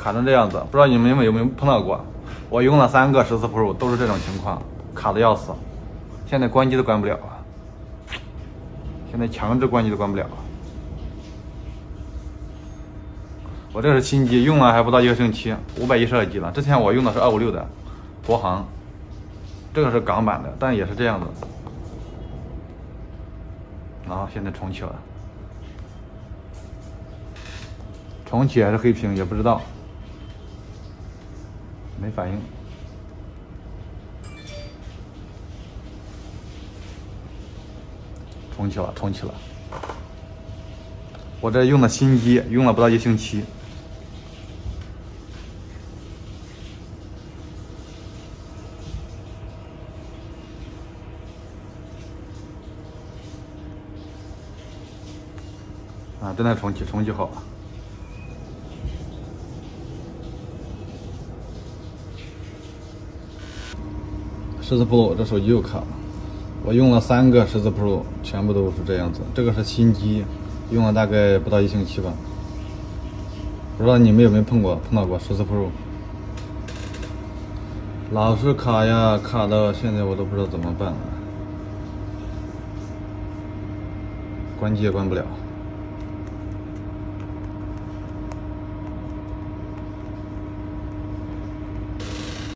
卡成这样子，不知道你们有没有碰到过？我用了三个十四 Pro 都是这种情况，卡的要死，现在关机都关不了，现在强制关机都关不了。我这是新机，用了还不到一个星期，五百一十二 G 了。之前我用的是二五六的国行，这个是港版的，但也是这样子。然后现在重启了，重启还是黑屏也不知道，没反应。重启了，重启了。我这用的新机，用了不到一星期。啊，正在重启，重启好了。十四 Pro 这手机又卡了，我用了三个十四 Pro，全部都是这样子。这个是新机，用了大概不到一星期吧。不知道你们有没有碰过、碰到过十四 Pro，老是卡呀，卡到现在我都不知道怎么办了，关机也关不了。